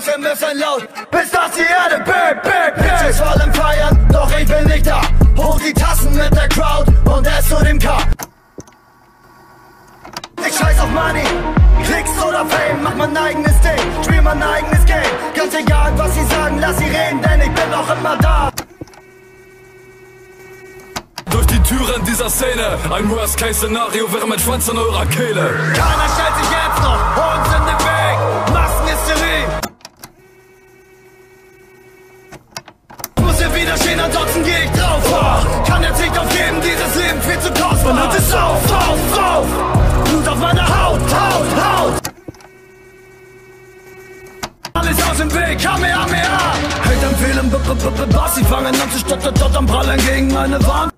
Jungs, wir müssen laut, bis dass die Erde bip, bip, bip. Bitches wollen feiern, doch ich bin nicht da. Hoch die Tassen mit der Crowd und es zu dem Cup. Ich scheiß auf Money, Klicks oder Fame, mach mein eigenes Ding, spiel mein eigenes Game. Ganz egal, was sie sagen, lass sie reden, denn ich bin auch immer da. Durch die Türen dieser Szene, ein Worst-Case-Szenario wäre mein Schwanz in eurer Kehle. Keiner stellt sich jetzt noch Ich muss hier wieder stehen, ansonsten geh ich drauf. Kann jetzt nicht aufgeben, dieses Leben viel zu kostbar. Und es auf, auf, auf. Blut auf meiner Haut, Haut, Haut. Alles aus dem Weg, Kamehameha. Hate empfehlen, b -b -b Bass, sie fangen an zu stottern, stottern, prallen gegen meine Wand.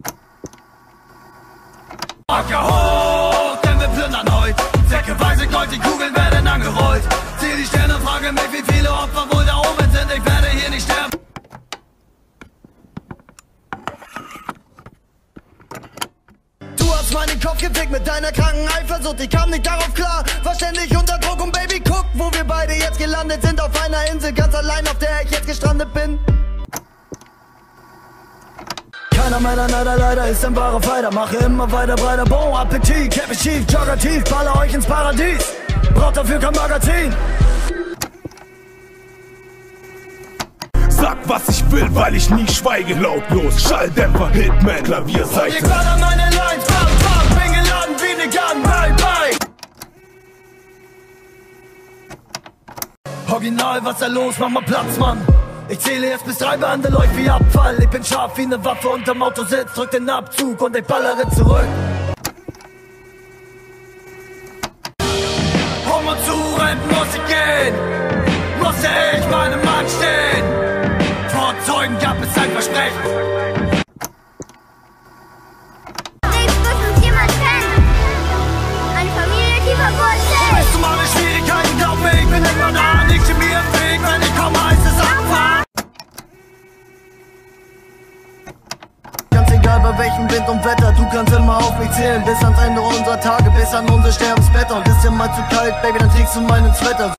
Acker hoch, denn wir plündern heute. Säckeweise Gold, die Kugeln werden angerollt. Zieh die Sterne, frage mich, wie viele Opfer Hast meinen Kopf gefickt mit deiner kranken Eifersucht. Ich kam nicht darauf klar, war ständig unter Druck und Baby, guck, wo wir beide jetzt gelandet sind. Auf einer Insel, ganz allein, auf der ich jetzt gestrandet bin. Keiner meiner Neider leider ist ein wahrer Fighter. Mache immer weiter breiter. Bon Appetit, Cappy schief, Jogger tief, baller euch ins Paradies. Braucht dafür kein Magazin. Sag, was ich will, weil ich nie schweige lautlos. Schalldämpfer, Hitman, Klavierseite. klattert Original, was da los, mach mal Platz, Mann. Ich zähle jetzt bis drei, behandle euch wie Abfall. Ich bin scharf wie ne Waffe unterm Autositz, drück den Abzug und ich ballere zurück. Um zu rennen muss ich gehen, musste ich meinem Mann stehen. Vor Zeugen gab es ein Versprechen. Egal bei welchem Wind und Wetter, du kannst immer auf mich zählen, bis ans Ende unserer Tage, bis an unser Sterbensbett. Und ist dir mal zu kalt, Baby, dann trägst du meinen Sweater.